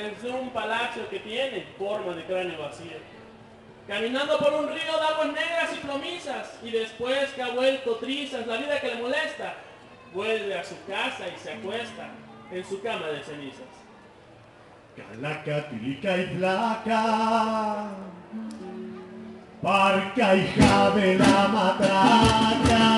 a un palacio que tiene forma de cráneo vacío. Caminando por un río de aguas negras y plomizas, y después que ha vuelto trizas la vida que le molesta, vuelve a su casa y se acuesta en su cama de cenizas. Calaca, tilica y flaca, parca hija de la matraca.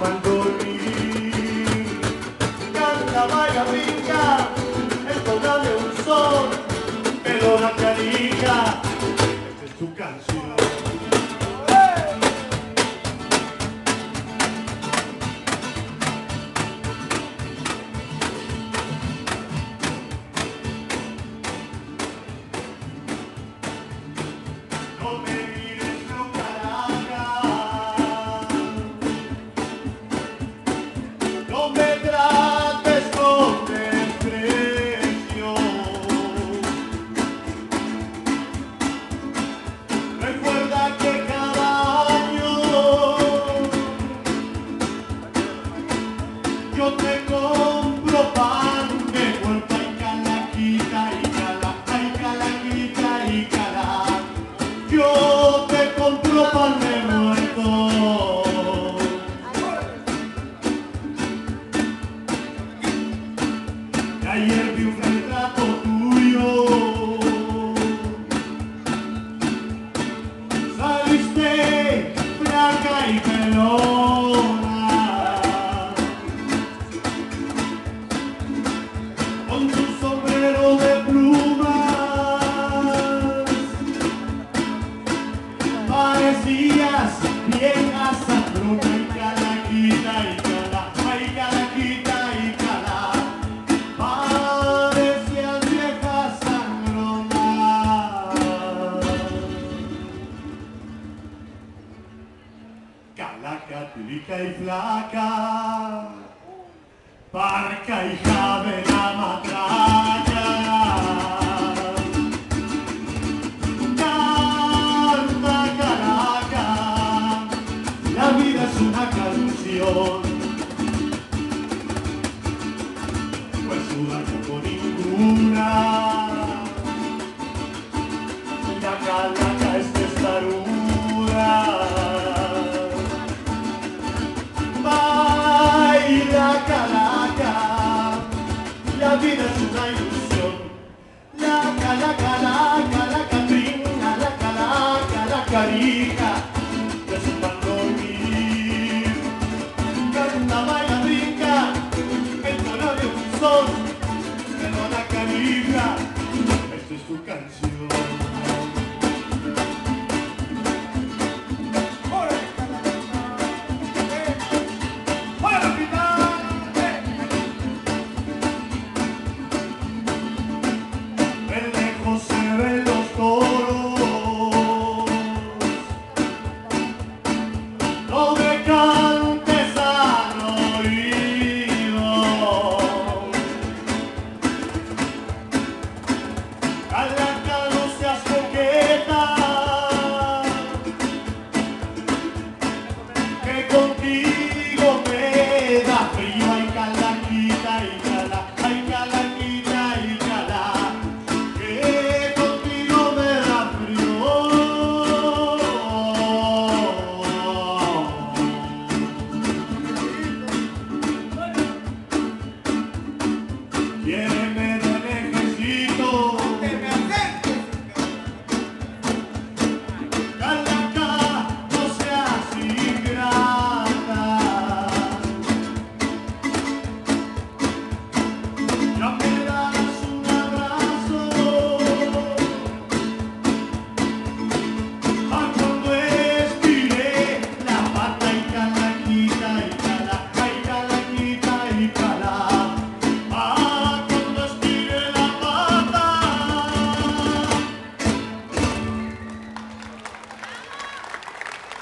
Mandolín. Canta, baila, brinca, es toda de un sol, pero la calica, esta es su canción. Y flaca, parca hija Carica, Yeah.